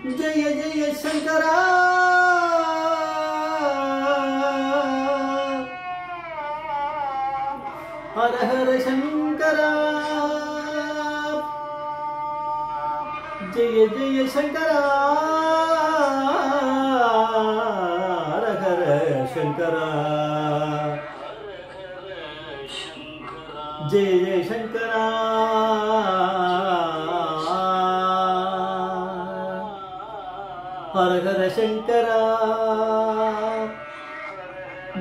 ஜெய ஜெய சங்கரா ஹர ஹர சங்கரா ஜெய ஜெய சங்கரா ஹர ஹர சங்கரா ஜெய ஜெய சங்கரா ஹரஹர சங்கரா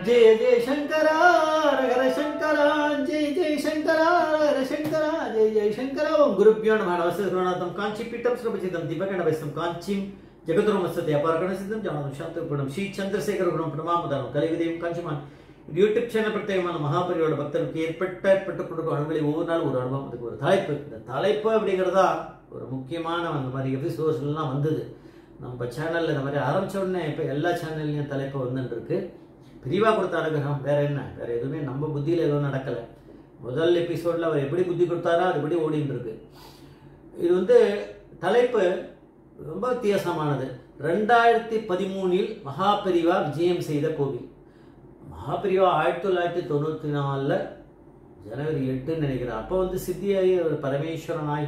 ஜெய ஜெய சங்கரா ஹர சங்கரா ஜெய ஜெய சங்கரா ஹர சங்கரா ஜெய ஜெய சங்கரா ஓம் குருப்பியோ நம நமஸ்தே காஞ்சி பீட்டம் ஸ்ரபச்சிதம் திவகணபஸ்தம் காஞ்சிம் ஜெகதுரமஸ்தே அபாரகணசிதம் ஜானதம் சாந்தகுணம் ஸ்ரீ சந்திரசேகர குணம் பிரமாமதானம் கலைவிதயம் காஞ்சிமான் யூடியூப் சேனல் பிரத்யேகமான மகாபரியோட பக்தருக்கு ஏற்பட்ட ஏற்பட்டு கொடுக்கும் அனுபவங்களை ஒவ்வொரு நாள் ஒரு அனுபவம் அதுக்கு ஒரு தலைப்பு. இந்த தலைப்பு அப்படிங்கிறதா ஒரு முக்கியமான அந்த மாதிரி எபிசோட்ஸ்லாம் வந்தது. நம்ம சேனலில் இந்த மாதிரி ஆரம்பிச்ச உடனே இப்போ எல்லா சேனல்லையும் தலைப்பு வந்துட்டுருக்கு பிரிவாக கொடுத்த அனுகிரகம் வேறு என்ன? வேறு எதுவுமே நம்ம புத்தியில் எதுவும் நடக்கலை. முதல் எபிசோடில் அவர் எப்படி புத்தி கொடுத்தாரோ அதுபடி ஓடிட்டு இருக்கு இது வந்து தலைப்பு ரொம்ப வித்தியாசமானது. ரெண்டாயிரத்தி பதிமூணில் மகாபெரிவா விஜயம் செய்த கோவில். மகாபெரிவா ஆயிரத்தி தொள்ளாயிரத்தி தொண்ணூற்றி நாலில் ஜனவரி எட்டுன்னு நினைக்கிறேன். அப்போ வந்து சித்தியாகி ஒரு பரமேஸ்வரனாய்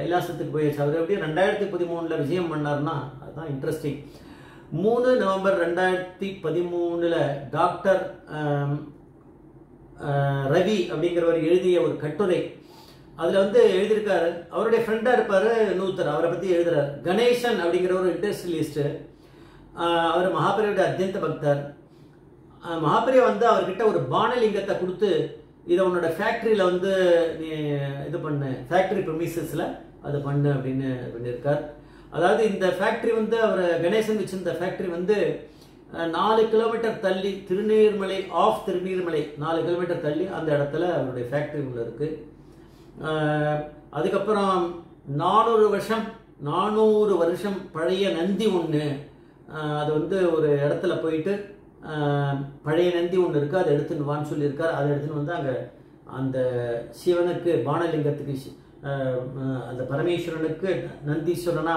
கைலாசத்துக்கு போயாச்சு அவர் எப்படி ரெண்டாயிரத்தி பதிமூணில் விஜயம் பண்ணார்னா அதுதான் இன்ட்ரெஸ்டிங் மூணு நவம்பர் ரெண்டாயிரத்தி பதிமூணில் டாக்டர் ரவி அப்படிங்கிறவர் எழுதிய ஒரு கட்டுரை. அதில் வந்து எழுதியிருக்காரு. அவருடைய ஃப்ரெண்டாக இருப்பார் நூத்தர். அவரை பற்றி எழுதுறார். கணேசன் அப்படிங்கிற ஒரு இண்டஸ்ட்ரியலிஸ்ட்டு அவர் மகாபெரியோட அத்தியந்த பக்தர். ஆஹ் வந்து அவர்கிட்ட ஒரு பானலிங்கத்தை கொடுத்து இதை உன்னோட ஃபேக்ட்ரியில் வந்து நீ இது பண்ணு. ஃபேக்ட்ரி ப்ரொமிசஸில் அதை பண்ணு அப்படின்னு பண்ணியிருக்கார் அதாவது இந்த ஃபேக்ட்ரி வந்து அவர் கணேசன் வச்சிருந்த ஃபேக்ட்ரி வந்து நாலு கிலோமீட்டர் தள்ளி திருநீர்மலை ஆஃப் திருநீர்மலை நாலு கிலோமீட்டர் தள்ளி அந்த இடத்துல அவருடைய ஃபேக்ட்ரி உள்ள இருக்கு. அதுக்கப்புறம் நானூறு வருஷம் நானூறு வருஷம் பழைய நந்தி ஒன்று அது வந்து ஒரு இடத்துல போயிட்டு பழைய நந்தி ஒன்று இருக்குது அதை எடுத்துன்னு வான்னு சொல்லியிருக்கார். அதை எடுத்துன்னு வந்து அங்கே அந்த சிவனுக்கு பானலிங்கத்துக்கு அந்த பரமேஸ்வரனுக்கு நந்தீஸ்வரனா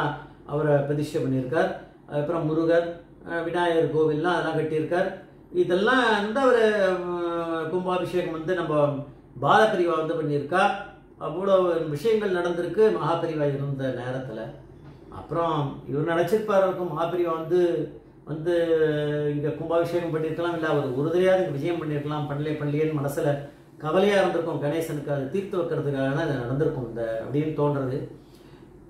அவரை பிரதிஷ்டை பண்ணியிருக்கார். அதுக்கப்புறம் முருகர் விநாயகர் கோவில்லாம் அதெல்லாம் கட்டியிருக்கார். இதெல்லாம் வந்து அவர் கும்பாபிஷேகம் வந்து நம்ம பாலப்பிரிவா வந்து பண்ணியிருக்கா. அவ்வளோ விஷயங்கள் நடந்திருக்கு மகாபிரிவா இருந்த நேரத்தில். அப்புறம் இவர் நினச்சிருப்பார் இருக்கும் மகாபிரிவா வந்து வந்து இங்கே கும்பாபிஷேகம் பண்ணியிருக்கலாம் இல்லை அவர் ஒரு தடையாவது இங்கே விஜயம் பண்ணியிருக்கலாம் பண்ணலே பண்ணலையேன்னு மனசில் கவலையாக இருந்திருக்கும். கணேசனுக்கு அது தீர்த்து வைக்கிறதுக்காக தான் இது நடந்திருக்கும். இந்த அப்படின்னு தோன்றது.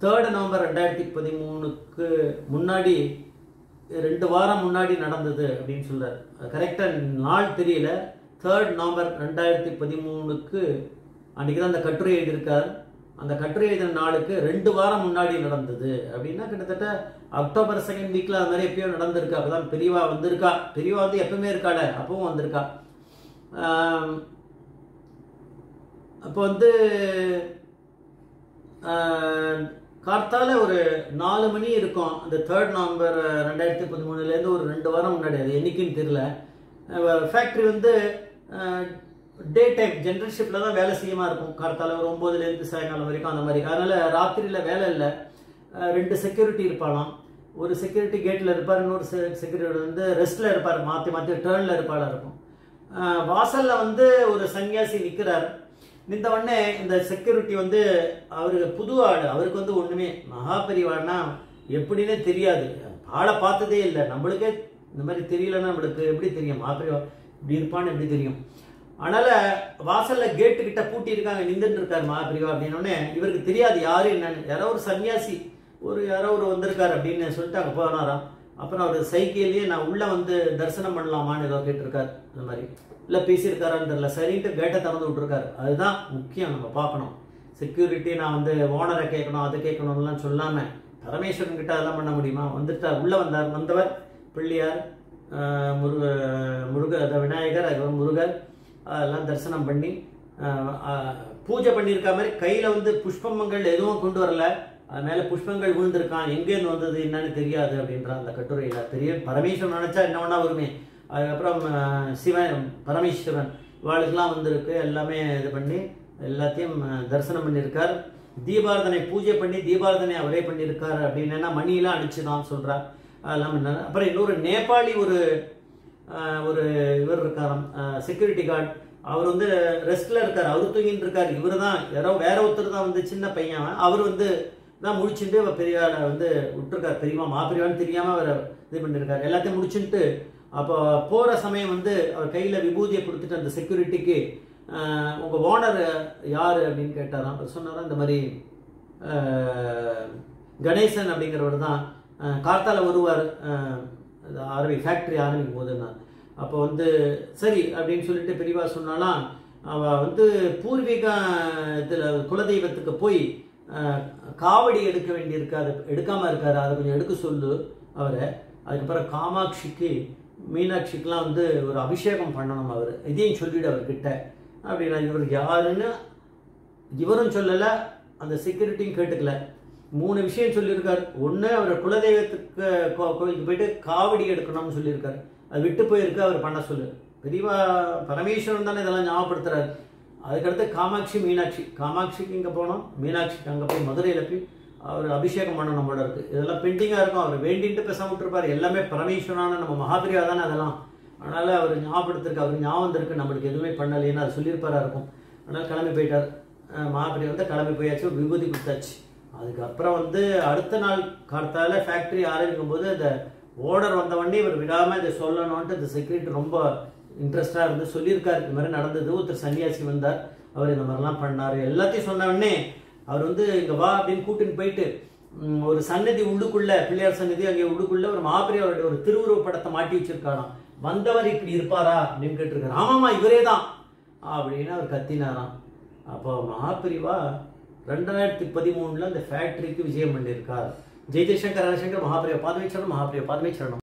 தேர்டு நவம்பர் ரெண்டாயிரத்தி பதிமூணுக்கு முன்னாடி ரெண்டு வாரம் முன்னாடி நடந்தது அப்படின்னு சொல்கிறார் கரெக்டாக நாள் தெரியல. தேர்ட் நவம்பர் ரெண்டாயிரத்தி பதிமூணுக்கு அன்றைக்கி தான் அந்த கட்டுரை எழுதியிருக்கார். அந்த கட்டுரை எழுதின நாளுக்கு ரெண்டு வாரம் முன்னாடி நடந்தது. அப்படின்னா கிட்டத்தட்ட அக்டோபர் செகண்ட் வீக்கில் அது மாதிரி எப்பயோ நடந்திருக்கு. அப்போ தான் பெரியவா வந்திருக்கா. பெரியவா வந்து எப்பவுமே இருக்காட அப்பவும் வந்திருக்கா. அப்போ வந்து கார்த்தால ஒரு நாலு மணி இருக்கும். அந்த தேர்ட் நவம்பர் ரெண்டாயிரத்தி பதிமூணுலேருந்து ஒரு ரெண்டு வாரம் முன்னாடி. அது என்னைக்குன்னு தெரியல. ஃபேக்ட்ரி வந்து டே டைம் ஜென்ரல்ஷிப்பில் தான் வேலை செய்யமா இருக்கும். கார்த்தால ஒரு ஒம்போதுலேருந்து சாயங்காலம் வரைக்கும் அந்த மாதிரி. அதனால் ராத்திரியில் வேலை இல்லை. ரெண்டு செக்யூரிட்டி இருப்பாளாம். ஒரு செக்யூரிட்டி கேட்டில் இருப்பார் இன்னொரு செக்யூரிட்டி வந்து ரெஸ்ட்டில் இருப்பார். மாற்றி மாற்றி டேர்னில் இருப்பாளாக இருக்கும். வாசலில் வந்து ஒரு சன்னியாசி நிற்கிறார் நின்ற உடனே இந்த செக்யூரிட்டி வந்து அவருக்கு புது ஆடு அவருக்கு வந்து ஒன்றுமே மகாபெரிவானா எப்படின்னே தெரியாது. ஆளை பார்த்ததே இல்லை. நம்மளுக்கே இந்த மாதிரி தெரியலன்னா நம்மளுக்கு எப்படி தெரியும்? மகாபெரிவா இப்படி இருப்பான்னு எப்படி தெரியும்? அதனால வாசல்ல கேட்டு கிட்ட பூட்டி இருக்காங்க நின்றுட்டு இருக்காரு மகாபிரிவா அப்படின்னு இவருக்கு தெரியாது யாரு என்னன்னு. யாரோ ஒரு சன்னியாசி ஒரு யாரோ ஒரு வந்திருக்காரு அப்படின்னு சொல்லிட்டு அங்கே போனாராம். அப்புறம் அவர் சைக்கிள்லயே நான் உள்ள வந்து தரிசனம் பண்ணலாமான்னு ஏதோ கேட்டிருக்காரு. இந்த மாதிரி. இல்லை பேசியிருக்காரான்னு தெரியல சரின்ட்டு கேட்டை திறந்து விட்டுருக்காரு. அதுதான் முக்கியம் நம்ம பார்க்கணும். செக்யூரிட்டி நான் வந்து ஓனரை கேட்கணும் அதை கேட்கணும்லாம் சொல்லாம பரமேஸ்வரன் கிட்ட அதெல்லாம் பண்ண முடியுமா? வந்துட்டார் உள்ள வந்தார் வந்தவர் பிள்ளையார் முருக முருக விநாயகர் அதுக்கப்புறம் முருகர் அதெல்லாம் தரிசனம் பண்ணி பூஜை பண்ணியிருக்க மாதிரி கையில் வந்து புஷ்பமங்கள் எதுவும் கொண்டு வரல. அது மேலே புஷ்பங்கள் விழுந்திருக்கான். எங்கேருந்து வந்தது என்னன்னு தெரியாது அப்படின்ற அந்த கட்டுரையில் தெரியும் பரமேஸ்வரன் நினச்சா என்ன ஒன்றா வருமே. அதுக்கப்புறம் சிவன் பரமேஸ்வரன் இவாளுக்கெல்லாம் வந்திருக்கு. எல்லாமே இது பண்ணி எல்லாத்தையும் தரிசனம் பண்ணியிருக்கார். தீபாரதனை பூஜை பண்ணி தீபாரதனை அவரே பண்ணியிருக்கார் அப்படின்னா. மணியெல்லாம் அடிச்சுதான் சொல்கிறார் அதெல்லாம் என்ன அப்புறம் இன்னொரு நேபாளி ஒரு ஒரு இவர் இருக்காராம். செக்யூரிட்டி கார்டு அவர் வந்து ரெஸ்ட்ல இருக்கார். அவர் தூங்கிட்டு இருக்காரு. இவர் தான் யாரோ வேற ஒருத்தர் தான் வந்து சின்ன பையன் அவர் வந்து தான் முடிச்சுட்டு அவர் பெரிய வந்து விட்டுருக்கார். பெரியமா மாப்பிரியான்னு தெரியாம அவர் இது பண்ணியிருக்கார் எல்லாத்தையும் முடிச்சுட்டு அப்போ போகிற சமயம் வந்து அவர் கையில் விபூதியை கொடுத்துட்டு அந்த செக்யூரிட்டிக்கு உங்கள் ஓனர் யார் அப்படின்னு கேட்டாராம். அவர் சொன்னாராம் இந்த மாதிரி கணேசன் அப்படிங்கிறவர் தான். கார்த்தால வருவார். அந்த ஆரம்பி ஃபேக்ட்ரி ஆரம்பிக்கும் போதுன்னா அப்போ வந்து சரி அப்படின்னு சொல்லிட்டு பெரியவா சொன்னாலாம் அவள் வந்து பூர்வீக இதில் குலதெய்வத்துக்கு போய் காவடி எடுக்க வேண்டியிருக்கு எடுக்காமல் இருக்காரு அதை கொஞ்சம் எடுக்க சொல்லு அவரை. அதுக்கப்புறம் காமாட்சிக்கு மீனாட்சிக்கெலாம் வந்து ஒரு அபிஷேகம் பண்ணணும் அவர். இதையும் சொல்லிவிடு அவர்கிட்ட. அப்படின்னா இவர் யாருன்னு இவரும் சொல்லலை அந்த செக்யூரிட்டியும் கேட்டுக்கல. மூணு விஷயம் சொல்லியிருக்கார். ஒன்று அவர் குலதெய்வத்துக்கு கோ- போயிட்டு காவடி எடுக்கணும்னு சொல்லியிருக்கார். அது விட்டு போயிருக்கு அவர் பண்ண சொல்லு. பெரியவா பரமேஸ்வரன் தானே இதெல்லாம் ஞாபகப்படுத்துறாரு. அதுக்கடுத்து காமாட்சி மீனாட்சி. காமாட்சிக்கு இங்கே போனோம். மீனாட்சிக்கு அங்கே போய் மதுரையில் போய் அவர் அபிஷேகம் பண்ணணும் போல இருக்குது இதெல்லாம் பெண்டிங்காக இருக்கும். அவர் வேண்டின்ட்டு பேசாம விட்டுருப்பார். எல்லாமே பரமேஸ்வரனான நம்ம மகாபிரியா தானே அதெல்லாம். அதனால் அவர் ஞாபகப்படுத்திருக்கு அவர் ஞாபகம் இருக்கு நம்மளுக்கு எதுவுமே பண்ணலைன்னு அது சொல்லியிருப்பாராக இருக்கும். அதனால் கிளம்பி போயிட்டார். மகாபிரியா வந்து கிளம்பி போயாச்சு. விபூதி கொடுத்தாச்சு. அதுக்கப்புறம் வந்து அடுத்த நாள் கார்த்தால ஃபேக்ட்ரி ஆரம்பிக்கும் போது அந்த ஓர்டர் வந்தவொடனே இவர் விடாமல் இதை சொல்லணும்ன்ட்டு இந்த செக்யூரிட்டி ரொம்ப இன்ட்ரெஸ்டாக இருந்து சொல்லியிருக்காரு. இந்த மாதிரி நடந்தது. ஒருத்தர் சன்னியாசி வந்தார். அவர் இந்த மாதிரிலாம் பண்ணார். எல்லாத்தையும் சொன்ன அவர் வந்து இங்கே வா அப்படின்னு கூட்டின்னு போயிட்டு ஒரு சன்னதி உள்ளுக்குள்ள பிள்ளையார் சன்னதி அங்கே உள்ளுக்குள்ள ஒரு மாபெரிய அவருடைய ஒரு திருவுருவ படத்தை மாட்டி வச்சிருக்காராம். வந்தவர் இப்படி இருப்பாரா? அப்படின்னு கேட்டிருக்காரு. ஆமாமா இவரே தான். அப்படின்னு அவர் கத்தினாராம். அப்போ மாப்பிரிவா ரெண்டாயிரத்தி பதிமூணில் அந்த ஃபேக்டரிக்கு விஜயம் பண்ணியிருக்கார். ஜெய் ஜெய்சங்கர் ஹரிசங்கர் மகாபிரிய பாதமேச்சரணம் மகாபிரிய பாதமேச்சரணம்